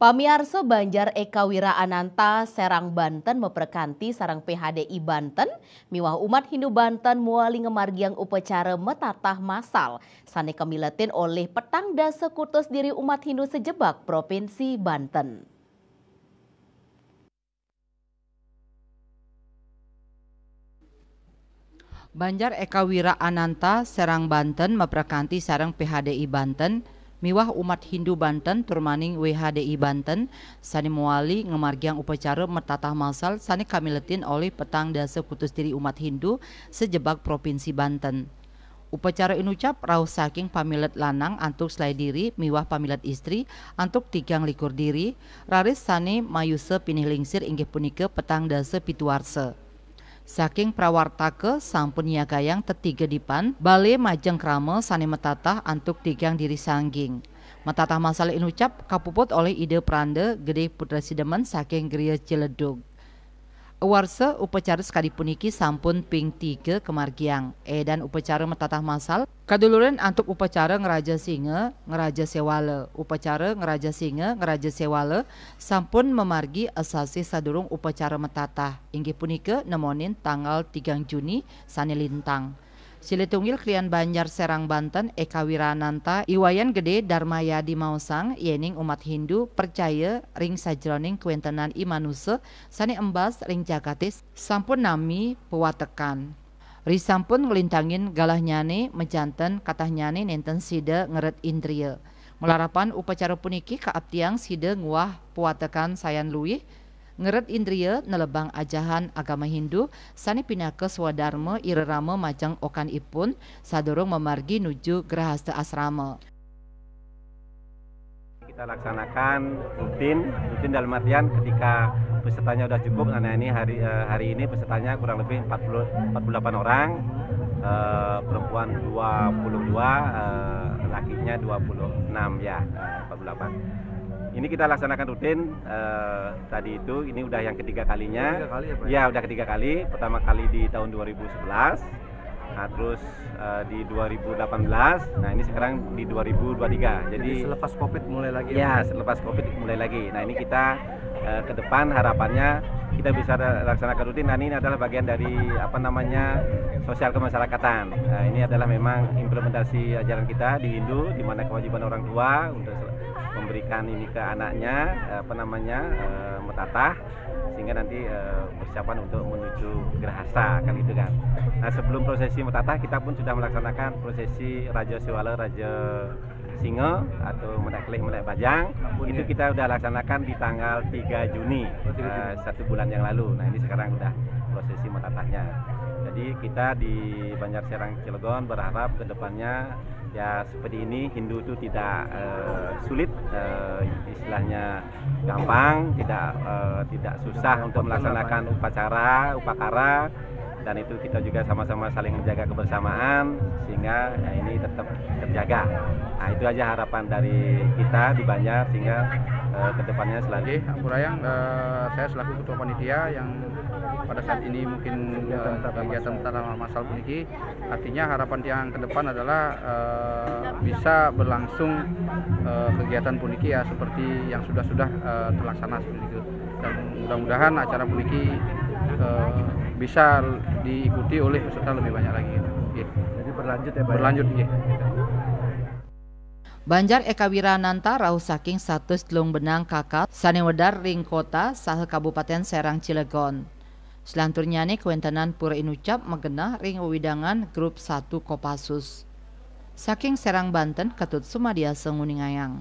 Pamiarso Banjar Eka Wira Ananta Serang Banten memperkanti sarang PHDI Banten. Miwah umat Hindu Banten muali ngemargiang upacara metatah masal. Sane kemiletin oleh petang dasa kutus diri umat Hindu sejebak Provinsi Banten. Banjar Eka Wira Ananta Serang Banten memperkanti sarang PHDI Banten miwah umat Hindu Banten turmaning WHDI Banten sani muali ngemargiang upacara mertatah masal sani kamiletin oleh petang dasa putus diri umat Hindu sejebak Provinsi Banten. Upacara inucap rauh saking pamilet lanang antuk selai diri miwah pamilet istri antuk tigang likur diri raris sani mayuse pinih lingsir inggih punika petang dasa pituarse. Saking prawartake sampun gayang tetiga dipan, bale majeng krama sani metatah antuk tigang diri sangging. Metatah masalah inucap kapuput oleh ide prande gede putra sidemen saking geria ciledug. Warsa upacara sekali puniki sampun ping tiga kemargiang. Edan upacara metatah masal. Kaduluran antuk upacara ngeraja singa, ngeraja sewala. Upacara ngeraja singa, ngeraja sewala sampun memargi asasi sadurung upacara metatah. Inggih punika nemonin tanggal 3 Juni sani lintang. Silitunggil klian Banjar Serang Banten Eka Wirananta Iwayan Gede Darmayadi Mausang yening umat Hindu percaya ring sajroning kuentenan imanuse sani embas ring jagatis sampun nami pewatekan. Risampun ngelintangin galah nyane mejanten katah nyane nenten sida ngeret indria Melarapan upacara puniki kaaptiang sida nguah pewatekan sayan luwih ngeret indria nelebang ajahan agama Hindu sani pinaka swadharma irerama majang okan ipun sadorong memargi nuju gerahasta asrama. Kita laksanakan rutin rutin dalam artian ketika pesertanya sudah cukup nah ini hari eh, hari ini pesertanya kurang lebih 40 48 orang. Eh, perempuan 22 eh, lakinya 26 ya 48 ini kita laksanakan rutin uh, tadi itu ini udah yang ketiga kalinya ketiga kali ya, Pak? ya udah ketiga kali pertama kali di tahun 2011 Nah, terus uh, di 2018, nah ini sekarang di 2023. Jadi, Jadi selepas Covid mulai lagi. Ya, ya selepas Covid mulai lagi. Nah, ini kita uh, ke depan harapannya kita bisa laksanakan rutin. Nah, ini adalah bagian dari apa namanya sosial kemasyarakatan. Nah, ini adalah memang implementasi ajaran kita di Hindu di mana kewajiban orang tua untuk memberikan ini ke anaknya apa namanya uh, metatah sehingga nanti uh, persiapan untuk menuju gerahasa kan gitu kan. Nah sebelum prosesi metatah kita pun sudah melaksanakan prosesi Raja Sewala Raja Singa atau menaklih menak bajang itu ya. kita sudah laksanakan di tanggal 3 Juni oh, uh, satu bulan yang lalu. Nah ini sekarang sudah prosesi metatahnya. Jadi kita di Banjar Serang Cilegon berharap ke depannya ya seperti ini Hindu itu tidak uh, sulit uh, istilahnya gampang tidak uh, tidak susah untuk melaksanakan upacara upakara dan itu kita juga sama-sama saling menjaga kebersamaan sehingga ya, ini tetap terjaga. Nah itu aja harapan dari kita di Banjar sehingga uh, ke depannya selanjutnya. Oke, Ampurayang, uh, saya selaku ketua panitia yang pada saat ini mungkin uh, kegiatan tata masal puniki artinya harapan yang ke depan adalah uh, bisa berlangsung uh, kegiatan puniki ya seperti yang sudah-sudah uh, terlaksana seperti itu dan mudah-mudahan acara puniki uh, bisa diikuti oleh peserta lebih banyak lagi. Gitu. Jadi berlanjut ya Pak? Berlanjut ya. Banjar Eka Wirananta rauh saking satu telung benang kakak sanewedar ring kota sah Kabupaten Serang Cilegon. Selanturnya nih kuentenan pura inucap megenah ring widangan grup 1 Kopassus. Saking Serang Banten ketut Sumadia Senguningayang.